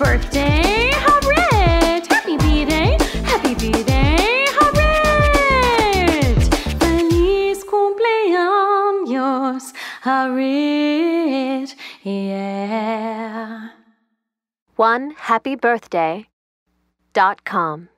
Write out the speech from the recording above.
birthday! Hooray! Happy birthday! Happy birthday! Hooray! Feliz cumpleaños! Hooray! Yeah. One happy birthday dot com.